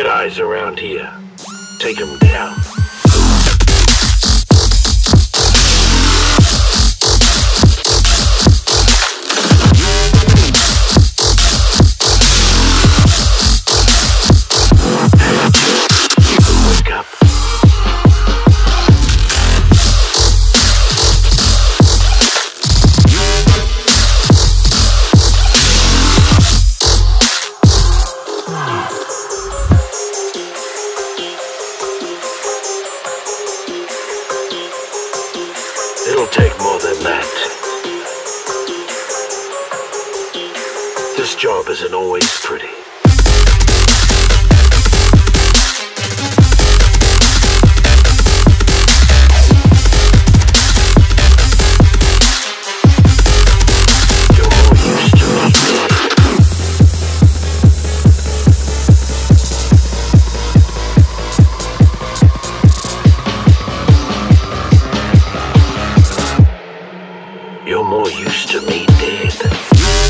eyes around here. Take them down. It'll take more than that. This job isn't always pretty. More used to me dead.